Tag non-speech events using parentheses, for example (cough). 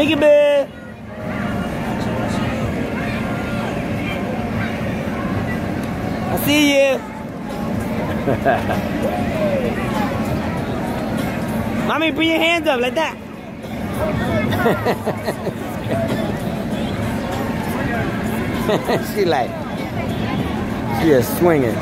Peekaboo. I see you. (laughs) Mommy, put your hands up like that. (laughs) she like, she is swinging.